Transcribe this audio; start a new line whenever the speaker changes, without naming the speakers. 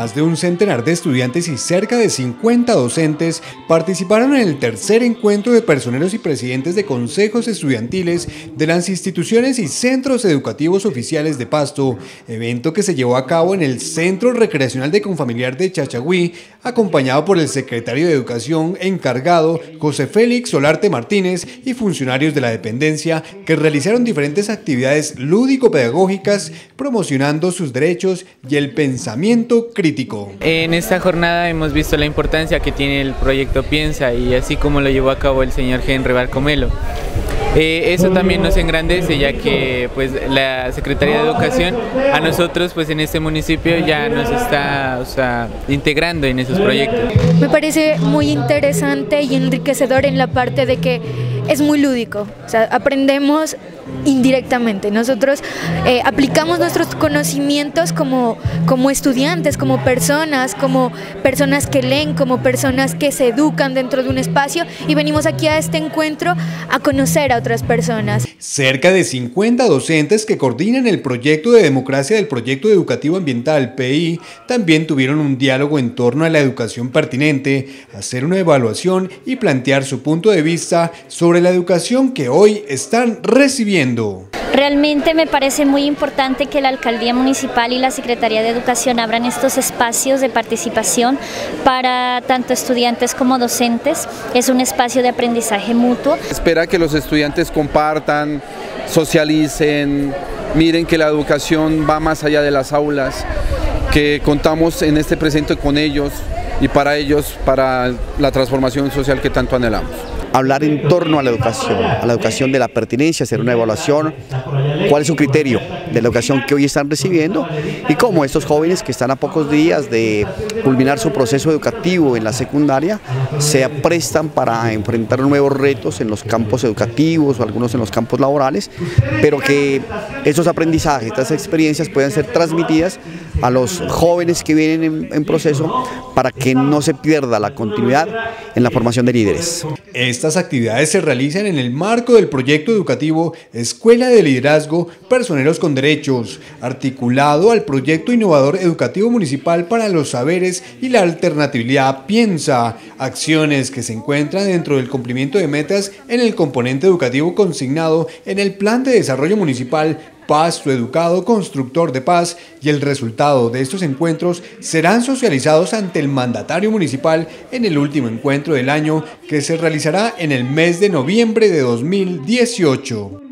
Más de un centenar de estudiantes y cerca de 50 docentes participaron en el tercer encuentro de personeros y presidentes de consejos estudiantiles de las instituciones y centros educativos oficiales de Pasto, evento que se llevó a cabo en el Centro Recreacional de Confamiliar de Chachagüí, acompañado por el secretario de Educación encargado, José Félix Solarte Martínez, y funcionarios de la dependencia que realizaron diferentes actividades lúdico-pedagógicas promocionando sus derechos y el pensamiento crítico.
En esta jornada hemos visto la importancia que tiene el proyecto Piensa y así como lo llevó a cabo el señor Henry Barcomelo. Eh, eso también nos engrandece ya que pues la Secretaría de Educación a nosotros pues en este municipio ya nos está integrando en esos proyectos.
Me parece muy interesante y enriquecedor en la parte de que es muy lúdico, aprendemos indirectamente. Nosotros eh, aplicamos nuestros conocimientos como, como estudiantes, como personas, como personas que leen, como personas que se educan dentro de un espacio y venimos aquí a este encuentro a conocer a otras personas.
Cerca de 50 docentes que coordinan el proyecto de democracia del proyecto educativo ambiental PI también tuvieron un diálogo en torno a la educación pertinente, hacer una evaluación y plantear su punto de vista sobre la educación que hoy están recibiendo
Realmente me parece muy importante que la Alcaldía Municipal y la Secretaría de Educación abran estos espacios de participación para tanto estudiantes como docentes. Es un espacio de aprendizaje mutuo.
Espera que los estudiantes compartan, socialicen, miren que la educación va más allá de las aulas, que contamos en este presente con ellos y para ellos, para la transformación social que tanto anhelamos
hablar en torno a la educación, a la educación de la pertinencia, hacer una evaluación, cuál es su criterio de la educación que hoy están recibiendo y cómo estos jóvenes que están a pocos días de culminar su proceso educativo en la secundaria se prestan para enfrentar nuevos retos en los campos educativos o algunos en los campos laborales, pero que esos aprendizajes, estas experiencias puedan ser transmitidas a los jóvenes que vienen en, proceso para que no se pierda la continuidad en la formación de líderes.
Estas actividades se realizan en el marco del proyecto educativo Escuela de Liderazgo Personeros con Derechos, articulado al proyecto innovador educativo municipal para los saberes y la alternatividad Piensa, acciones que se encuentran dentro del cumplimiento de metas en el componente educativo consignado en el Plan de Desarrollo Municipal Pasto Educado Constructor de Paz y el resultado de estos encuentros serán socializados ante el mandatario municipal en el último encuentro del año que se realizará en el mes de noviembre de 2018.